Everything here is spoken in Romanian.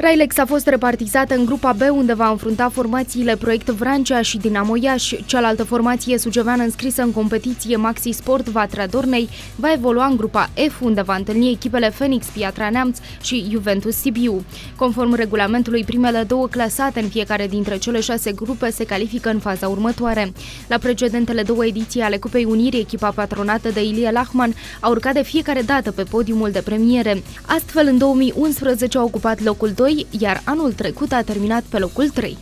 Railex a fost repartizată în grupa B, unde va înfrunta formațiile Proiect Vrancea și Dinamo Iași. Cealaltă formație suceveană înscrisă în competiție Maxi Sport Vatra Dornei va evolua în grupa F, unde va întâlni echipele Phoenix Piatra Neamț și Juventus Sibiu. Conform regulamentului, primele două clasate în fiecare dintre cele șase grupe se califică în faza următoare. La precedentele două ediții ale Cupei Unirii, echipa patronată de Ilie Lachman a urcat de fiecare dată pe podiumul de premiere. Astfel, în 2011 a ocupat locul 2 2, iar anul trecut a terminat pe locul 3.